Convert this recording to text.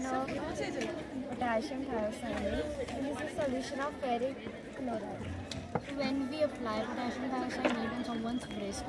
solution of potassium thiocyanate and is a solution of ferric chloride. When we apply potassium thiocyanate on someone's breast,